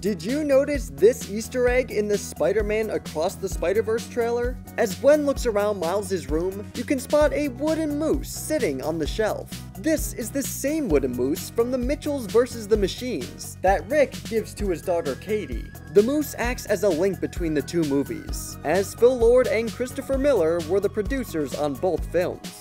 Did you notice this Easter egg in the Spider-Man Across the Spider-Verse trailer? As Gwen looks around Miles' room, you can spot a wooden moose sitting on the shelf. This is the same wooden moose from the Mitchells vs. the Machines that Rick gives to his daughter Katie. The moose acts as a link between the two movies, as Phil Lord and Christopher Miller were the producers on both films.